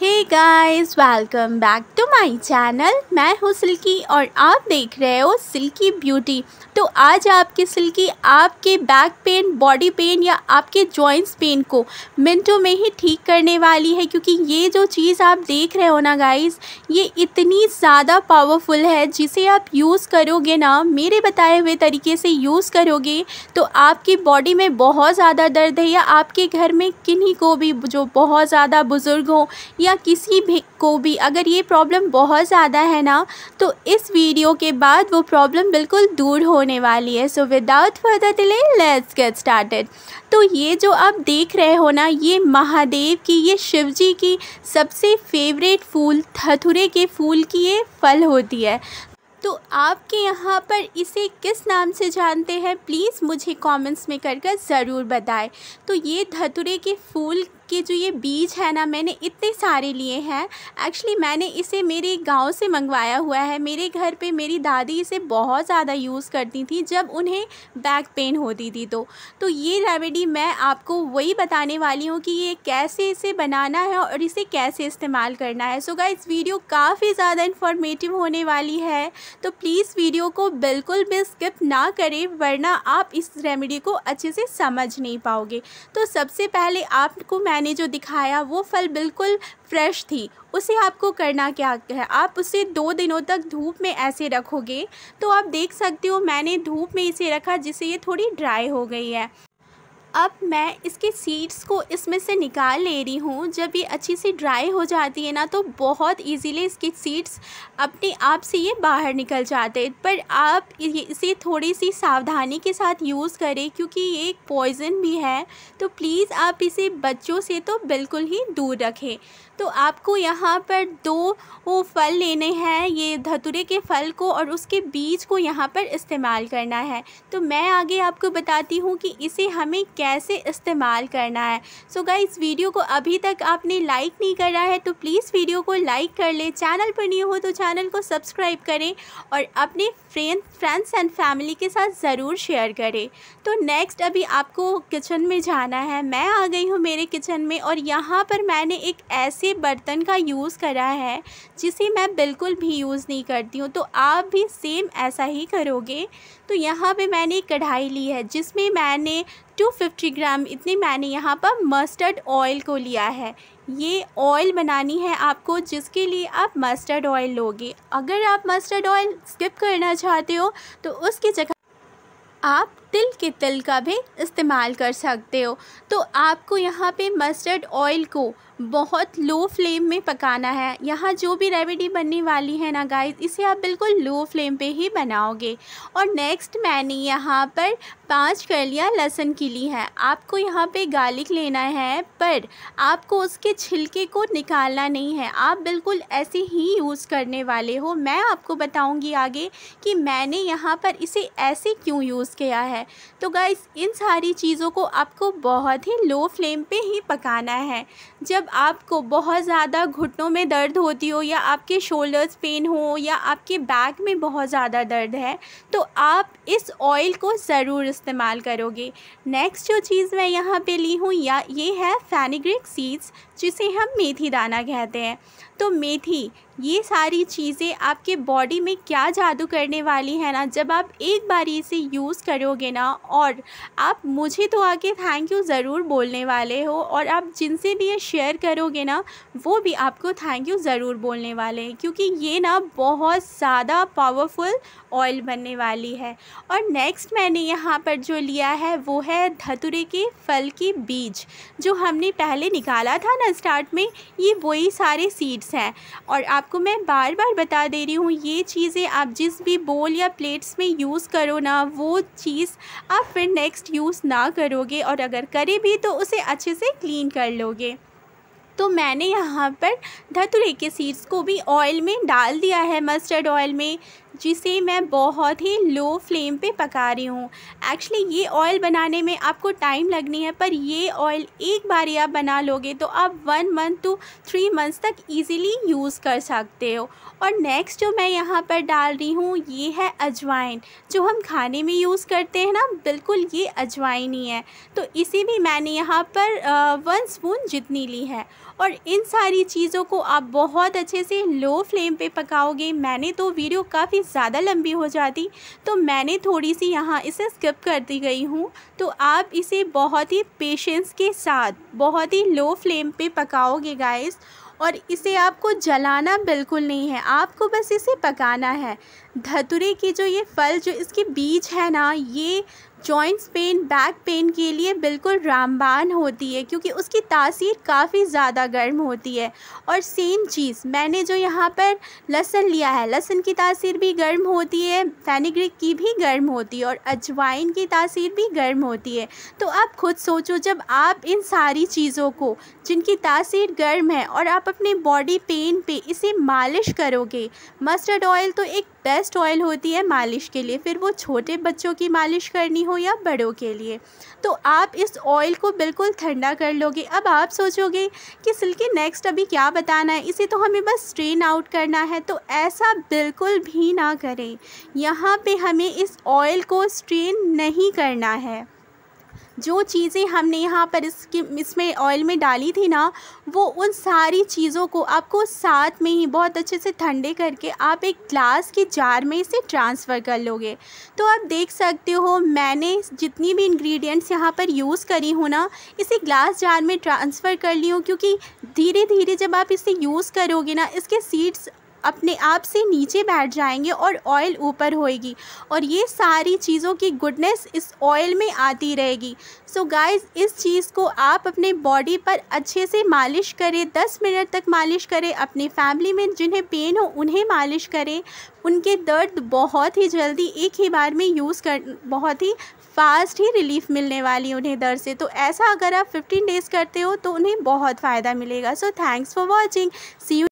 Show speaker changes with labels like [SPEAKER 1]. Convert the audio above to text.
[SPEAKER 1] Hey guys welcome back to my channel मैं हूँ silkie और आप देख रहे हो सिल्की ब्यूटी। तो आज आपके सिल्की, आपके बैक पेन बॉडी पेन या आपके जॉइंट्स पेन को मिनटों में ही ठीक करने वाली है, क्योंकि ये जो चीज़ आप देख रहे हो ना गाइस ये इतनी ज़्यादा पावरफुल है, जिसे आप यूज़ करोगे ना, मेरे बताए हुए तरीके से यूज़ करोगे तो आपकी बॉडी में बहुत ज़्यादा दर्द है या आपके घर में किन्हीं को भी जो बहुत ज़्यादा बुज़ुर्ग हो या या किसी भी, को भी अगर ये प्रॉब्लम बहुत ज़्यादा है ना तो इस वीडियो के बाद वो प्रॉब्लम बिल्कुल दूर होने वाली है। So without further delay let's get started तो ये जो आप देख रहे हो ना, ये महादेव की, ये शिव जी की सबसे फेवरेट फूल धतुरे के फूल की ये फल होती है। तो आपके यहाँ पर इसे किस नाम से जानते हैं? प्लीज़ मुझे कमेंट्स में कर कर ज़रूर बताएँ। तो ये धतुरे के फूल कि जो ये बीज है ना, मैंने इतने सारे लिए हैं। एक्चुअली मैंने इसे मेरे गाँव से मंगवाया हुआ है। मेरे घर पे मेरी दादी इसे बहुत ज़्यादा यूज़ करती थी जब उन्हें बैक पेन होती थी तो। तो ये रेमेडी मैं आपको वही बताने वाली हूँ कि ये कैसे इसे बनाना है और इसे कैसे इस्तेमाल करना है। सो गाइस वीडियो काफ़ी ज़्यादा इन्फॉर्मेटिव होने वाली है। तो प्लीज़ वीडियो को बिल्कुल भी स्किप ना करें, वरना आप इस रेमेडी को अच्छे से समझ नहीं पाओगे। तो सबसे पहले आपको मैं मैंने जो दिखाया वो फल बिल्कुल फ्रेश थी। उसे आपको करना क्या है? आप उसे दो दिनों तक धूप में ऐसे रखोगे तो आप देख सकते हो मैंने धूप में इसे रखा जिससे ये थोड़ी ड्राई हो गई है। अब मैं इसके सीड्स को इसमें से निकाल ले रही हूँ। जब ये अच्छी सी ड्राई हो जाती है ना तो बहुत इजीली इसके सीड्स अपने आप से ये बाहर निकल जाते हैं। पर आप इसे थोड़ी सी सावधानी के साथ यूज़ करें, क्योंकि ये एक पॉइज़न भी है। तो प्लीज़ आप इसे बच्चों से तो बिल्कुल ही दूर रखें। तो आपको यहाँ पर दो वो फल लेने हैं, ये धतुरे के फल को और उसके बीज को यहाँ पर इस्तेमाल करना है। तो मैं आगे आपको बताती हूँ कि इसे हमें कैसे इस्तेमाल करना है। सो गाइस वीडियो को अभी तक आपने लाइक नहीं करा है तो प्लीज़ वीडियो को लाइक कर ले। चैनल पर नहीं हो तो चैनल को सब्सक्राइब करें और अपने फ्रेंड फ्रेंड्स एंड फैमिली के साथ ज़रूर शेयर करें। तो नेक्स्ट अभी आपको किचन में जाना है। मैं आ गई हूँ मेरे किचन में और यहाँ पर मैंने एक ऐसे बर्तन का यूज़ करा है, जिसे मैं बिल्कुल भी यूज़ नहीं करती हूँ। तो आप भी सेम ऐसा ही करोगे। तो यहाँ पे मैंने एक कढ़ाई ली है, जिसमें मैंने 250 ग्राम इतने मैंने यहाँ पर मस्टर्ड ऑयल को लिया है। ये ऑयल बनानी है आपको, जिसके लिए आप मस्टर्ड ऑयल लोगे। अगर आप मस्टर्ड ऑयल स्किप करना चाहते हो तो उसकी जगह आप तिल के तिल का भी इस्तेमाल कर सकते हो। तो आपको यहाँ पे मस्टर्ड ऑयल को बहुत लो फ्लेम में पकाना है। यहाँ जो भी रेमेडी बनने वाली है ना गाइस इसे आप बिल्कुल लो फ्लेम पे ही बनाओगे। और नेक्स्ट मैंने यहाँ पर पाँच कलियाँ लहसुन की ली है। आपको यहाँ पे गार्लिक लेना है, पर आपको उसके छिलके को निकालना नहीं है। आप बिल्कुल ऐसे ही यूज़ करने वाले हो। मैं आपको बताऊँगी आगे कि मैंने यहाँ पर इसे ऐसे क्यों यूज़ किया है। तो गाइस इन सारी चीज़ों को आपको बहुत ही लो फ्लेम पे ही पकाना है। जब आपको बहुत ज़्यादा घुटनों में दर्द होती हो या आपके शोल्डर्स पेन हो या आपके बैक में बहुत ज़्यादा दर्द है तो आप इस ऑयल को ज़रूर इस्तेमाल करोगे। नेक्स्ट जो चीज़ मैं यहाँ पे ली हूँ, या ये है फैनिग्रिक सीड्स जिसे हम मेथी दाना कहते हैं। तो मेथी ये सारी चीज़ें आपके बॉडी में क्या जादू करने वाली है ना? जब आप एक बार इसे यूज़ करोगे ना, और आप मुझे तो आके थैंक यू ज़रूर बोलने वाले हो, और आप जिनसे भी ये शेयर करोगे ना, वो भी आपको थैंक यू ज़रूर बोलने वाले हैं, क्योंकि ये ना बहुत ज़्यादा पावरफुल ऑयल बनने वाली है। और नेक्स्ट मैंने यहाँ पर जो लिया है, वो है धतुरे के फल की बीज, जो हमने पहले निकाला था ना स्टार्ट में, ये वही सारे सीड्स हैं। और आपको मैं बार बार बता दे रही हूँ, ये चीज़ें आप जिस भी बोल या प्लेट्स में यूज़ करो ना, वो चीज़ आप फिर नेक्स्ट यूज़ ना करोगे और अगर करे भी तो उसे अच्छे से क्लीन कर लोगे। तो मैंने यहाँ पर धतुरे के सीड्स को भी ऑयल में डाल दिया है मस्टर्ड ऑयल में। जिसे मैं बहुत ही लो फ्लेम पे पका रही हूँ। एक्चुअली ये ऑयल बनाने में आपको टाइम लगनी है, पर ये ऑयल एक बार आप बना लोगे तो आप one month two three months तक इजीली यूज़ कर सकते हो। और नेक्स्ट जो मैं यहाँ पर डाल रही हूँ, ये है अजवाइन जो हम खाने में यूज़ करते हैं ना, बिल्कुल ये अजवाइन ही है। तो इसे भी मैंने यहाँ पर वन स्पून जितनी ली है। और इन सारी चीज़ों को आप बहुत अच्छे से लो फ्लेम पे पकाओगे। मैंने तो वीडियो काफ़ी ज़्यादा लंबी हो जाती तो मैंने थोड़ी सी यहाँ इसे स्किप करती गई हूँ। तो आप इसे बहुत ही पेशेंस के साथ, बहुत ही लो फ्लेम पे पकाओगे गाइस। और इसे आपको जलाना बिल्कुल नहीं है, आपको बस इसे पकाना है। धतुरे की जो ये फल, जो इसके बीज है ना, ये जॉइंट्स पेन बैक पेन के लिए बिल्कुल रामबान होती है क्योंकि उसकी तासीर काफ़ी ज़्यादा गर्म होती है। और सेम चीज़, मैंने जो यहाँ पर लहसन लिया है, लहसुन की तासीर भी गर्म होती है फैनिग्रिक की भी गर्म होती है और अजवाइन की तासीर भी गर्म होती है। तो आप खुद सोचो, जब आप इन सारी चीज़ों को, जिनकी तासीर गर्म है और आप अपने बॉडी पेन पे इसे मालिश करोगे मस्टर्ड ऑयल तो एक बेस्ट ऑयल होती है मालिश के लिए, फिर वो छोटे बच्चों की मालिश करनी हो या बड़ों के लिए। तो आप इस ऑयल को बिल्कुल ठंडा कर लोगे। अब आप सोचोगे कि सिल्की नेक्स्ट अभी क्या बताना है? इसे तो हमें बस स्ट्रेन आउट करना है तो ऐसा बिल्कुल भी ना करें। यहाँ पे हमें इस ऑयल को स्ट्रेन नहीं करना है। जो चीज़ें हमने यहाँ पर इसके, इसमें ऑयल में डाली थी ना, वो उन सारी चीज़ों को आपको साथ में ही बहुत अच्छे से ठंडे करके आप एक ग्लास के जार में इसे ट्रांसफ़र कर लोगे। तो आप देख सकते हो, मैंने जितनी भी इंग्रेडिएंट्स यहाँ पर यूज़ करी हूँ ना, इसे ग्लास जार में ट्रांसफ़र कर ली हूँ, क्योंकि धीरे धीरे जब आप इसे यूज़ करोगे ना, इसके सीड्स अपने आप से नीचे बैठ जाएँगे और ऑयल ऊपर होएगी। और ये सारी चीज़ों की गुडनेस इस ऑयल में आती रहेगी। सो so गाइस इस चीज़ को आप अपने बॉडी पर अच्छे से मालिश करें, दस मिनट तक मालिश करें, अपनी फैमिली में जिन्हें पेन हो उन्हें मालिश करें। उनके दर्द बहुत ही जल्दी एक ही बार में यूज़ कर, बहुत ही फास्ट ही रिलीफ मिलने वाली उन्हें दर्द से। तो ऐसा अगर आप 15 डेज़ करते हो तो उन्हें बहुत फ़ायदा मिलेगा। So thanks for watching see